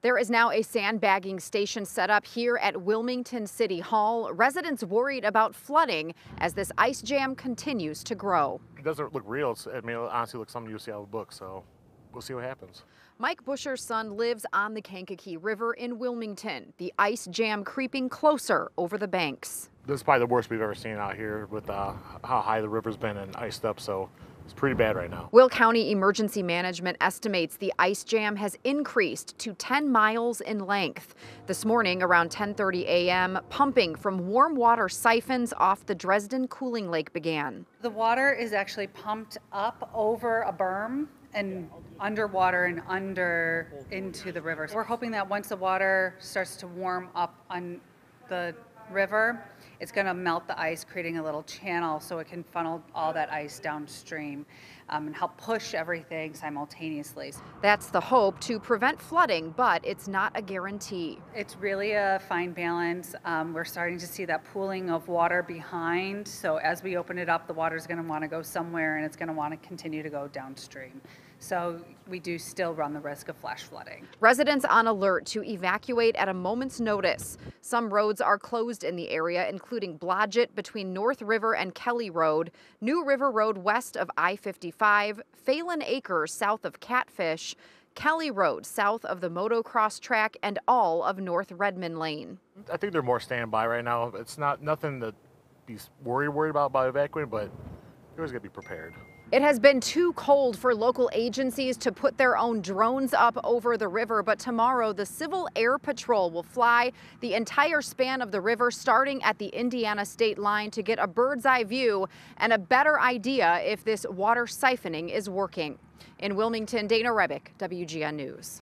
There is now a sandbagging station set up here at Wilmington City Hall. Residents worried about flooding as this ice jam continues to grow. It doesn't look real. It's, I mean, it honestly looks something you see out of a book, so we'll see what happens. Mike Busher's son lives on the Kankakee River in Wilmington, the ice jam creeping closer over the banks. This is probably the worst we've ever seen out here with uh, how high the river's been and iced up, so it's pretty bad right now. Will County Emergency Management estimates the ice jam has increased to 10 miles in length. This morning around 10:30 a.m., pumping from warm water siphons off the Dresden Cooling Lake began. The water is actually pumped up over a berm and underwater and under into the river. So We're hoping that once the water starts to warm up on the river, it's going to melt the ice, creating a little channel so it can funnel all that ice downstream um, and help push everything simultaneously. That's the hope to prevent flooding, but it's not a guarantee. It's really a fine balance. Um, we're starting to see that pooling of water behind. So as we open it up, the water is going to want to go somewhere and it's going to want to continue to go downstream. So we do still run the risk of flash flooding. Residents on alert to evacuate at a moment's notice. Some roads are closed in the area, including Blodgett between North River and Kelly Road, New River Road west of I-55, Phelan Acres south of Catfish, Kelly Road south of the motocross track, and all of North Redmond Lane. I think they're more standby right now. It's not nothing to be worried worried about by evacuating, but you're always got to be prepared. It has been too cold for local agencies to put their own drones up over the river, but tomorrow the Civil Air Patrol will fly the entire span of the river starting at the Indiana state line to get a bird's eye view and a better idea if this water siphoning is working. In Wilmington, Dana Rebik, WGN News.